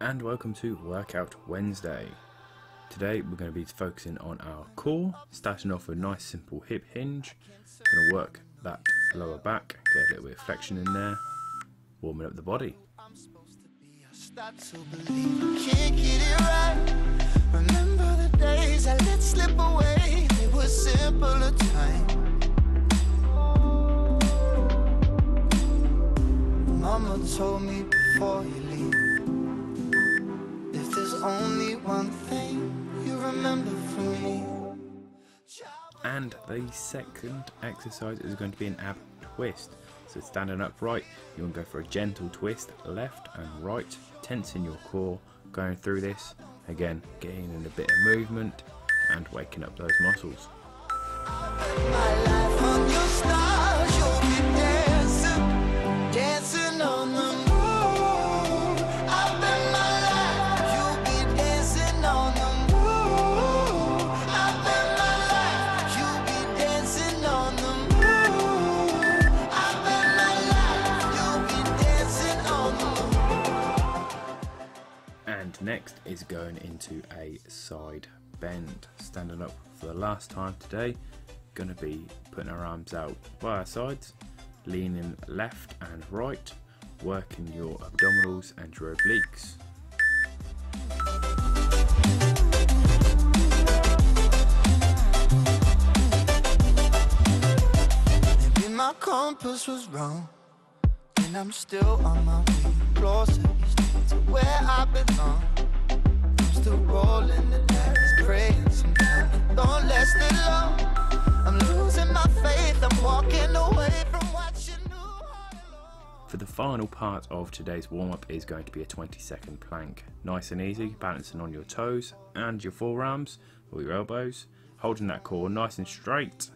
and welcome to Workout Wednesday. Today we're going to be focusing on our core, starting off with a nice simple hip hinge. Going to work that lower back, get a little bit of flexion in there, warming up the body. Mama told me before only one thing you remember from me. And the second exercise is going to be an ab twist. So standing upright, you want to go for a gentle twist, left and right, tensing your core, going through this. Again, gaining a bit of movement and waking up those muscles. Next is going into a side bend. Standing up for the last time today. Gonna be putting our arms out by our sides, leaning left and right, working your abdominals and your obliques. Maybe my compass was wrong, and I'm still on my to where I belong. Rolling the dice, praying sometimes don't last it long. I'm losing my faith, I'm walking away from what you knew. For the final part of today's warm up is going to be a 20 second plank. Nice and easy, balancing on your toes and your forearms or your elbows, holding that core nice and straight,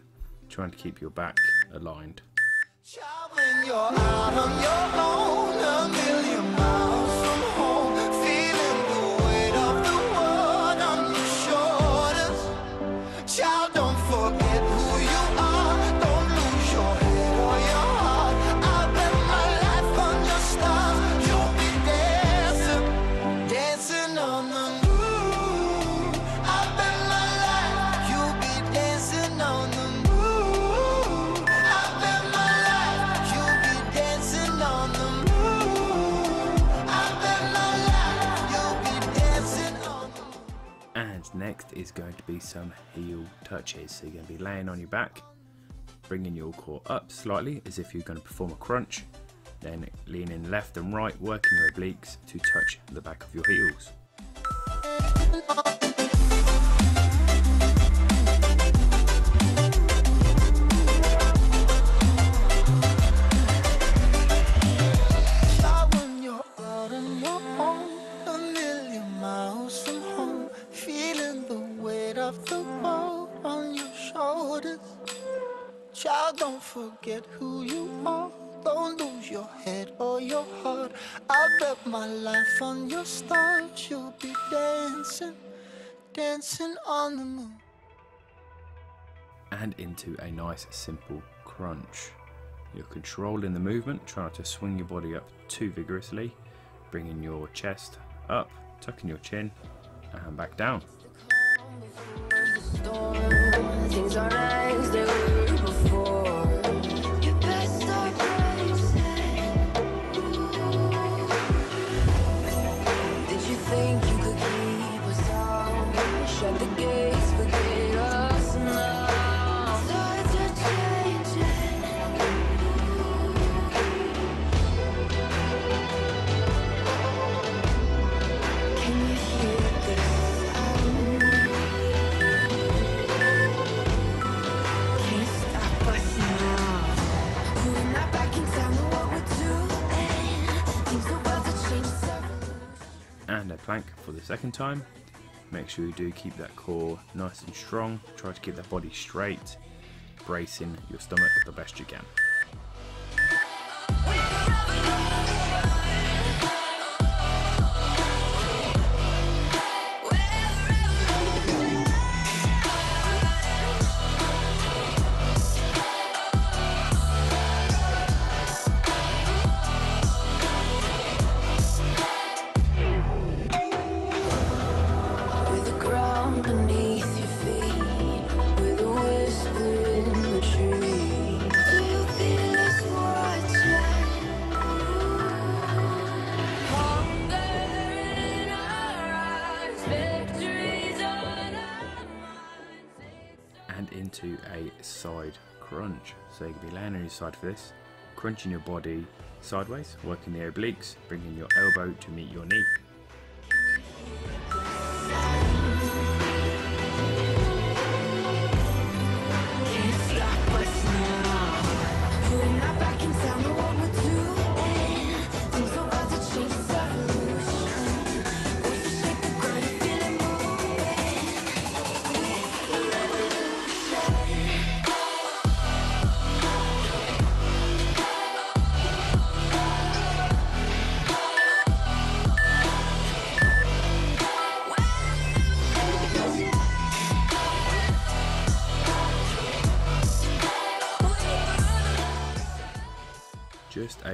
trying to keep your back aligned. Child, next is going to be some heel touches. So you're going to be laying on your back, bringing your core up slightly as if you're going to perform a crunch, then leaning left and right, working your obliques to touch the back of your heels. Forget who you are. Don't lose your head or your heart. I'll bet my life on your stars. You'll be dancing, dancing on the moon. and into a nice simple crunch. You're controlling the movement, trying not to swing your body up too vigorously, bringing your chest up, tucking your chin, and back down. Things aren't as plank for the second time. Make sure you do keep that core nice and strong. Try to keep that body straight, bracing your stomach the best you can. Into a side crunch. So you can be laying on your side for this, crunching your body sideways, working the obliques, bringing your elbow to meet your knee.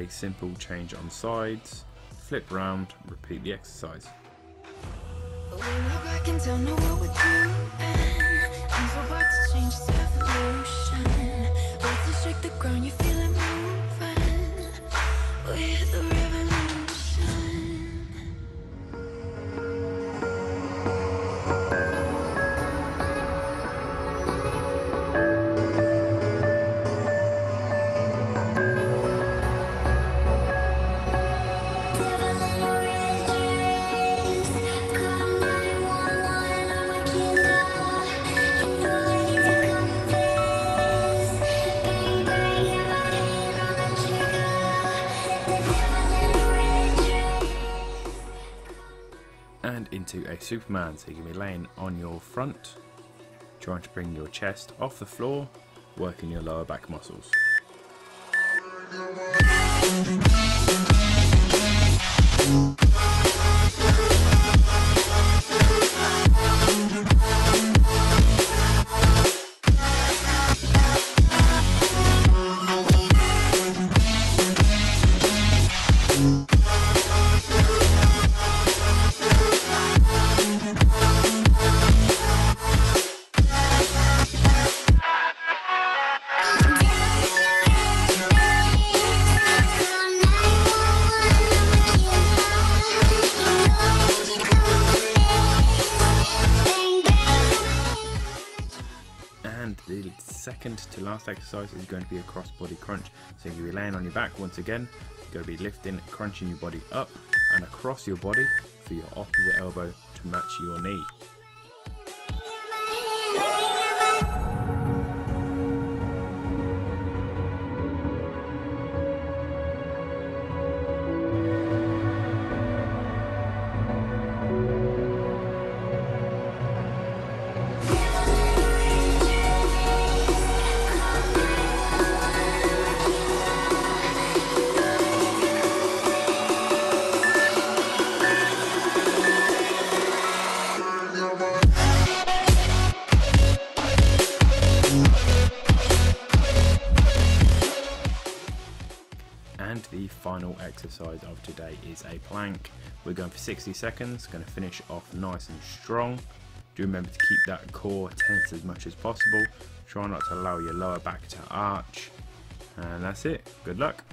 A simple change on sides, flip round, repeat the exercise. Into a Superman. So you can be laying on your front, trying to bring your chest off the floor, working your lower back muscles. And the second to last exercise is going to be a cross body crunch. So you'll be laying on your back once again. You're going to be lifting, crunching your body up and across your body for your opposite elbow to match your knee. Exercise of today is a plank. We're going for 60 seconds, going to finish off nice and strong. Do remember to keep that core tense as much as possible. Try not to allow your lower back to arch. And that's it. Good luck.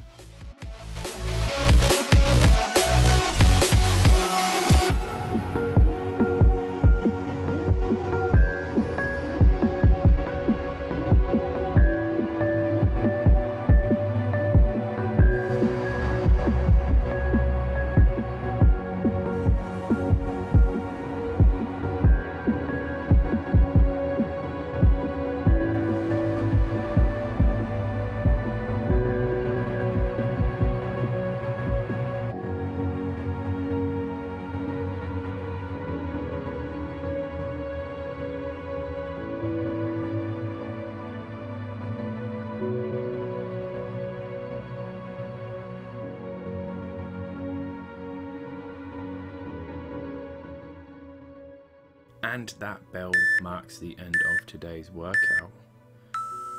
And that bell marks the end of today's workout.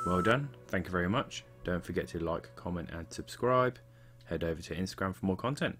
Well done. Thank you very much. Don't forget to like, comment, and subscribe. Head over to Instagram for more content.